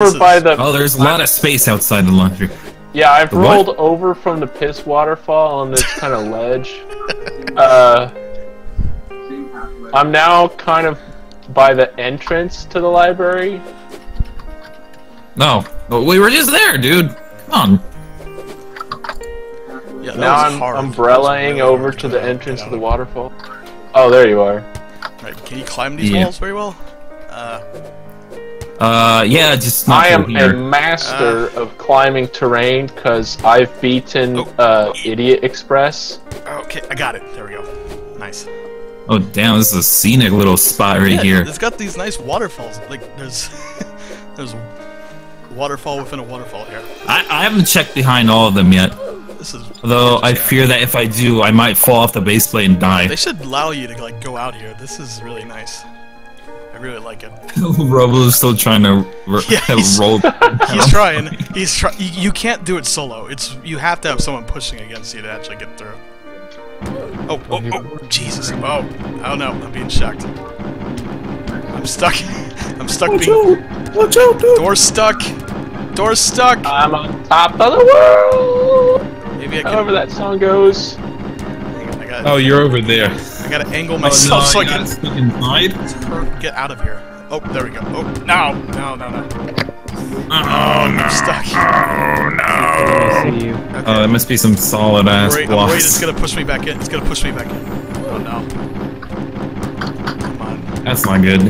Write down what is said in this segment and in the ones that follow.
over by the. Oh, there's a lot of space outside the laundry. Yeah, I've The what? rolled over from the piss waterfall on this kind of ledge. Uh, I'm now kind of by the entrance to the library. No, but we were just there, dude. Come on. Yeah, now I'm hard. Umbrellaing really over hard to the entrance of the waterfall. Oh, there you are. Right, can you climb these Yeah. walls very well? Uh, Uh, yeah, just not I am through a here. master of climbing terrain because I've beaten Oh. uh, Idiot Express. okay, I got it. There we go. Nice. Oh, damn, this is a scenic little spot right yeah, here. It's got these nice waterfalls. Like there's there's a waterfall within a waterfall here. I, I haven't checked behind all of them yet. This is. Although I fear that if I do, I might fall off the base plate and die. They should allow you to like go out here. This is really nice. I really like it. Robo's still trying to Yeah, he's- roll. He's trying. He's try. You, you can't do it solo. It's you have to have someone pushing against you to actually get through. Oh, oh, oh, Jesus. Oh, oh no, I'm being shocked. I'm stuck. I'm stuck being. Watch out, dude! Door's stuck. Door's stuck. I'm on top of the world. Maybe I can. However that song goes. Got. Oh, you're over there. I gotta angle Oh, myself no, so I can inside? get out of here. Oh, there we go. Oh, no, no, no, no. Oh, no. I'm stuck. Oh, no. I see you. Okay. Oh, that must be some solid ass Wait, I'm worried blocks. it's gonna push me back in. It's gonna push me back in. Oh no. Come on. That's not good.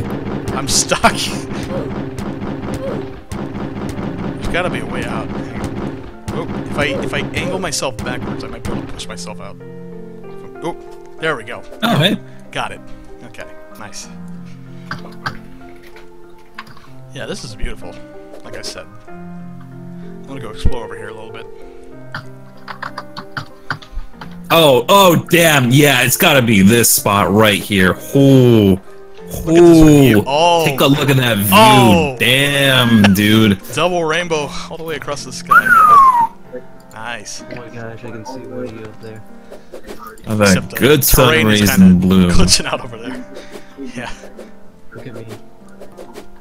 I'm stuck. There's gotta be a way out. Oh, if I if I angle myself backwards, I might be able to push myself out. Oh, there we go. Oh, hey. Got it. Okay, nice. Yeah, this is beautiful. Like I said. I'm gonna go explore over here a little bit. Oh, oh, damn. Yeah, it's gotta be this spot right here. Oh. at. Oh, Oh. take a look at that view. Oh. Damn, dude. Double rainbow all the way across the sky. Nice. Oh my gosh, I can see where you up there. Oh, that Except the good sun terrain is rays kinda blue. Glitching out over there. Yeah. Look at me.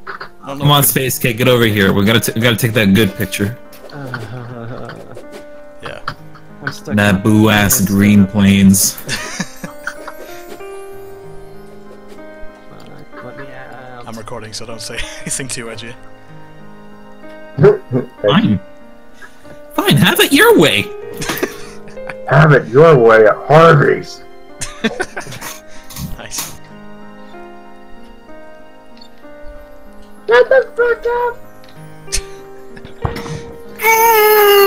I don't Come on, Space Kid, get over here. We gotta, t- we gotta take that good picture. Uh, Yeah. I'm stuck. That boo ass green plains. Come on, Let. I'm recording, so don't say anything too edgy. Fine. Fine, have it your way. Have it your way at Harvey's. nice. Shut the fuck up!